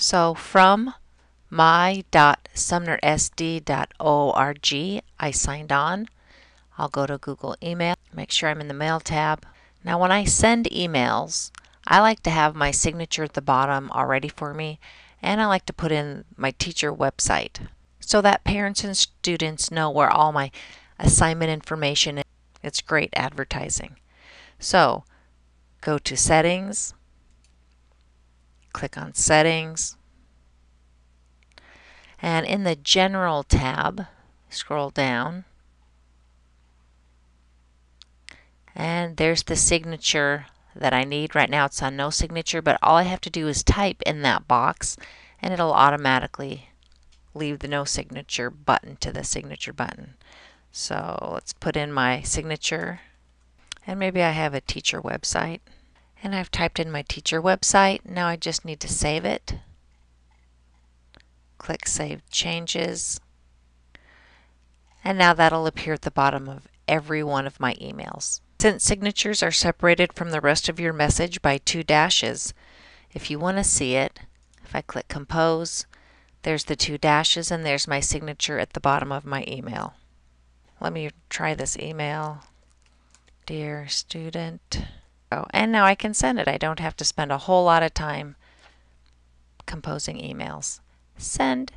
So from my.sumnersd.org, I signed on. I'll go to Google Email, make sure I'm in the Mail tab. Now when I send emails, I like to have my signature at the bottom already for me, and I like to put in my teacher website so that parents and students know where all my assignment information is. It's great advertising. So go to Settings, click on Settings, and in the General tab, scroll down, and there's the signature that I need. Right now it's on no signature, but all I have to do is type in that box and it'll automatically leave the no signature button to the signature button. So let's put in my signature and maybe I have a teacher website and I've typed in my teacher website. Now I just need to save it. Click Save Changes. And now that'll appear at the bottom of every one of my emails. Since signatures are separated from the rest of your message by two dashes, if you want to see it, if I click Compose, there's the two dashes and there's my signature at the bottom of my email. Let me try this email. Dear student. Oh, and now I can send it. I don't have to spend a whole lot of time composing emails. Send.